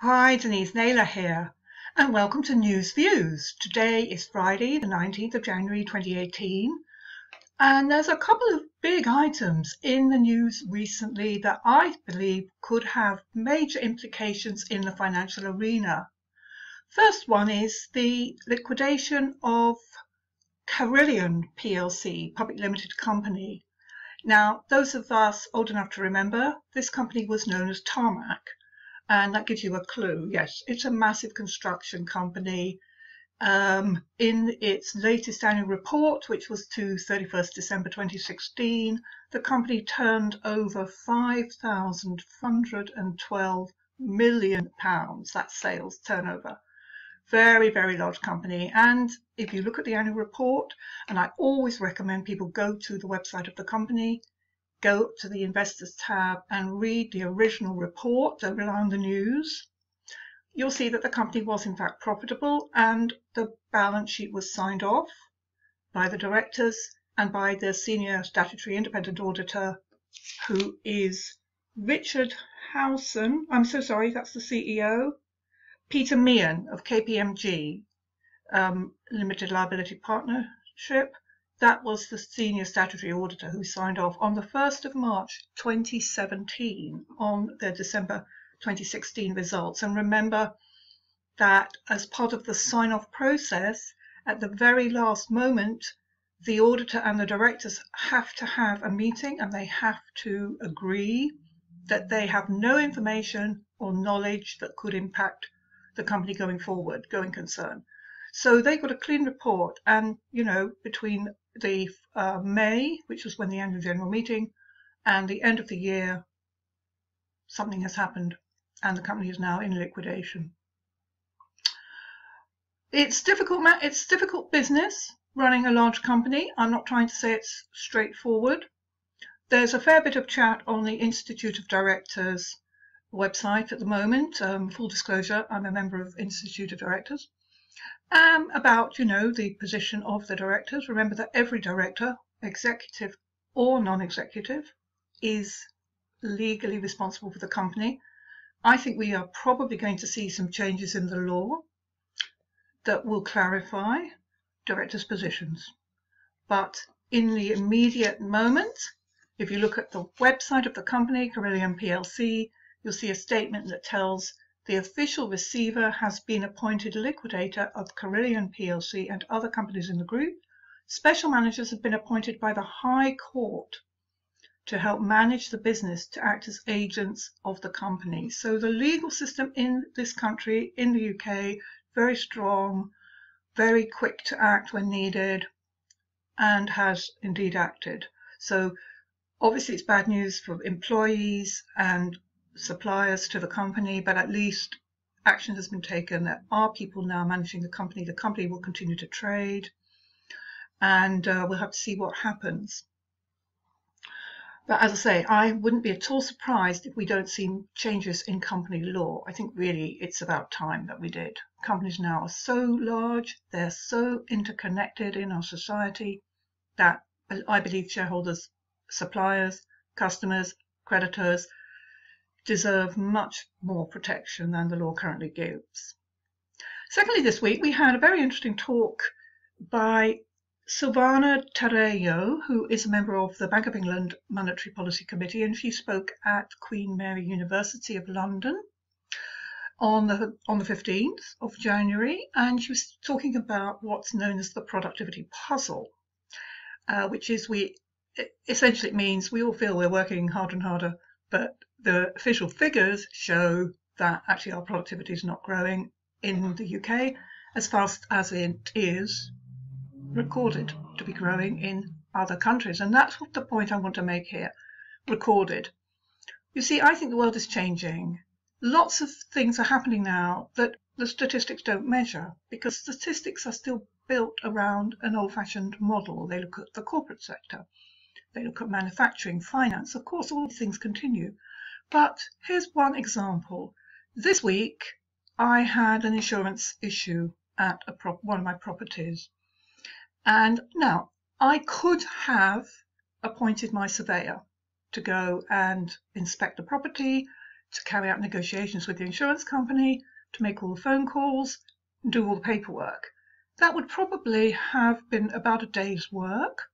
Hi, Denise Naylor here, and welcome to News Views. Today is Friday, the 19th of January 2018, and there's a couple of big items in the news recently that I believe could have major implications in the financial arena. First one is the liquidation of Carillion plc, public limited company. Now, those of us old enough to remember, this company was known as Tarmac and that gives you a clue. Yes, it's a massive construction company. Um, in its latest annual report, which was to 31st December 2016, the company turned over 5,112 million pounds. That's sales turnover. Very, very large company. And if you look at the annual report, and I always recommend people go to the website of the company, go up to the Investors tab and read the original report, don't rely on the news, you'll see that the company was in fact profitable and the balance sheet was signed off by the directors and by the senior statutory independent auditor, who is Richard Howson. I'm so sorry, that's the CEO. Peter Meehan of KPMG um, Limited Liability Partnership, that was the senior statutory auditor who signed off on the 1st of March 2017 on their December 2016 results. And remember that as part of the sign off process, at the very last moment, the auditor and the directors have to have a meeting and they have to agree that they have no information or knowledge that could impact the company going forward, going concern. So they got a clean report, and you know, between the uh, May, which was when the annual general meeting, and the end of the year, something has happened, and the company is now in liquidation. It's difficult. It's difficult business running a large company. I'm not trying to say it's straightforward. There's a fair bit of chat on the Institute of Directors website at the moment. Um, full disclosure, I'm a member of Institute of Directors um, about, you know, the position of the directors. Remember that every director, executive or non-executive, is legally responsible for the company. I think we are probably going to see some changes in the law that will clarify directors' positions. But in the immediate moment, if you look at the website of the company, Carillion PLC, you'll see a statement that tells the official receiver has been appointed liquidator of Carillion plc and other companies in the group. Special managers have been appointed by the High Court to help manage the business to act as agents of the company. So the legal system in this country, in the UK, very strong, very quick to act when needed, and has indeed acted. So obviously it's bad news for employees and suppliers to the company, but at least action has been taken. There are people now managing the company. The company will continue to trade, and uh, we'll have to see what happens. But as I say, I wouldn't be at all surprised if we don't see changes in company law. I think really it's about time that we did. Companies now are so large, they're so interconnected in our society that I believe shareholders, suppliers, customers, creditors deserve much more protection than the law currently gives. Secondly, this week we had a very interesting talk by Silvana Tenreyro, who is a member of the Bank of England Monetary Policy Committee, and she spoke at Queen Mary University of London on the on the 15th of January, and she was talking about what's known as the productivity puzzle, uh, which is we essentially it means we all feel we're working harder and harder, but the official figures show that actually our productivity is not growing in the UK as fast as it is recorded to be growing in other countries. And that's what the point I want to make here recorded. You see, I think the world is changing. Lots of things are happening now that the statistics don't measure because statistics are still built around an old fashioned model. They look at the corporate sector, they look at manufacturing, finance. Of course, all these things continue. But here's one example. This week, I had an insurance issue at one of my properties. And now, I could have appointed my surveyor to go and inspect the property, to carry out negotiations with the insurance company, to make all the phone calls, do all the paperwork. That would probably have been about a day's work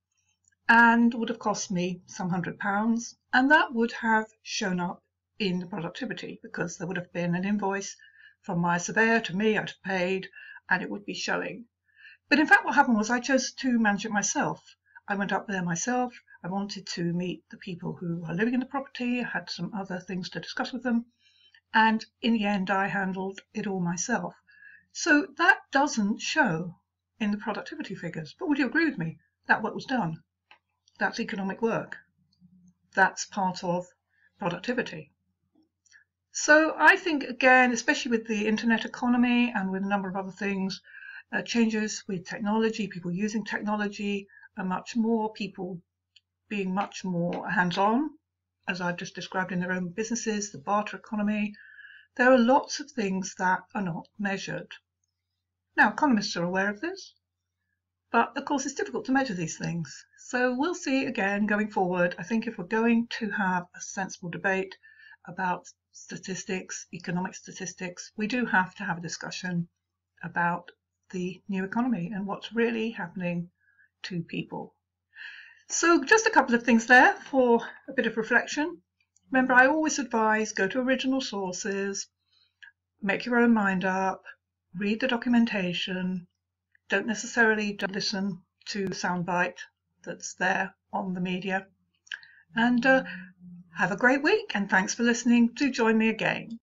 and would have cost me some hundred pounds, and that would have shown up in the productivity because there would have been an invoice from my surveyor to me, I'd have paid, and it would be showing. But in fact, what happened was I chose to manage it myself. I went up there myself. I wanted to meet the people who are living in the property. I had some other things to discuss with them. And in the end, I handled it all myself. So that doesn't show in the productivity figures. But would you agree with me? That work was done. That's economic work. That's part of productivity. So I think, again, especially with the internet economy and with a number of other things, uh, changes with technology, people using technology, are much more people being much more hands-on, as I've just described in their own businesses, the barter economy. There are lots of things that are not measured. Now, economists are aware of this, but of course it's difficult to measure these things. So we'll see again going forward. I think if we're going to have a sensible debate about statistics, economic statistics, we do have to have a discussion about the new economy and what's really happening to people. So just a couple of things there for a bit of reflection. Remember, I always advise go to original sources, make your own mind up, read the documentation, don't necessarily listen to soundbite that's there on the media. And uh, have a great week and thanks for listening. Do join me again.